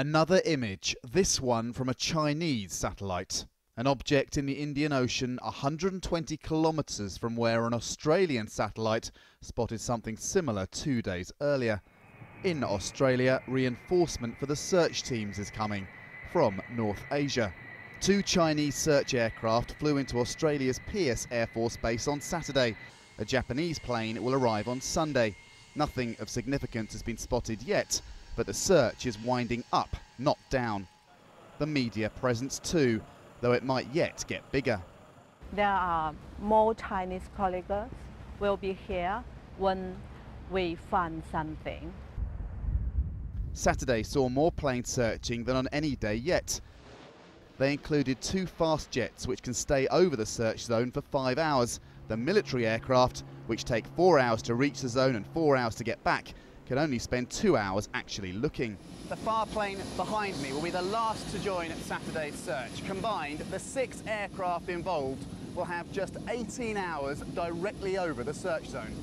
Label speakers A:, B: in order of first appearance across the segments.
A: Another image, this one from a Chinese satellite. An object in the Indian Ocean 120 kilometres from where an Australian satellite spotted something similar two days earlier. In Australia, reinforcement for the search teams is coming from North Asia. Two Chinese search aircraft flew into Australia's Pearce Air Force Base on Saturday. A Japanese plane will arrive on Sunday. Nothing of significance has been spotted yet, but the search is winding up, not down. The media presence too, though it might yet get bigger.
B: There are more Chinese colleagues will be here when we find something.
A: Saturday saw more plane searching than on any day yet. They included two fast jets which can stay over the search zone for five hours. The military aircraft, which take four hours to reach the zone and four hours to get back, can only spend two hours actually looking.
C: The far plane behind me will be the last to join Saturday's search. Combined, the six aircraft involved will have just 18 hours directly over the search zone.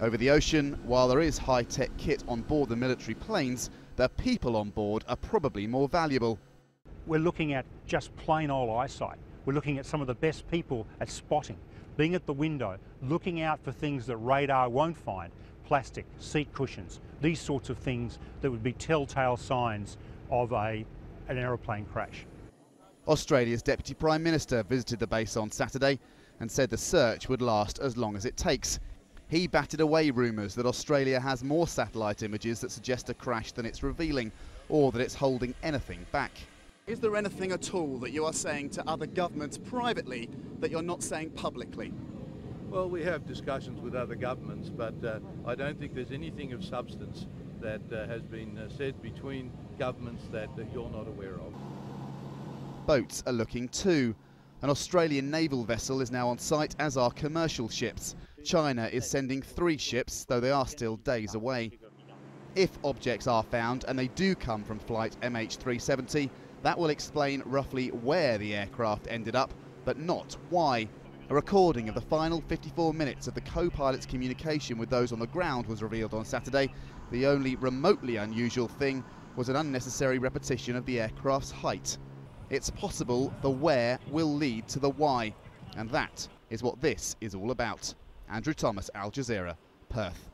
A: Over the ocean, while there is high-tech kit on board the military planes, the people on board are probably more valuable.
D: We're looking at just plain old eyesight. We're looking at some of the best people at spotting, being at the window, looking out for things that radar won't find, plastic, seat cushions, these sorts of things that would be telltale signs of a, an aeroplane crash.
A: Australia's Deputy Prime Minister visited the base on Saturday and said the search would last as long as it takes. He batted away rumours that Australia has more satellite images that suggest a crash than it's revealing, or that it's holding anything back.
C: Is there anything at all that you are saying to other governments privately that you're not saying publicly?
E: Well, we have discussions with other governments, but uh, I don't think there's anything of substance that uh, has been uh, said between governments that you're not aware of.
A: Boats are looking too. An Australian naval vessel is now on site, as are commercial ships. China is sending three ships, though they are still days away. If objects are found, and they do come from flight MH370, that will explain roughly where the aircraft ended up, but not why. A recording of the final 54 minutes of the co-pilot's communication with those on the ground was revealed on Saturday. The only remotely unusual thing was an unnecessary repetition of the aircraft's height. It's possible the where will lead to the why, and that is what this is all about. Andrew Thomas, Al Jazeera, Perth.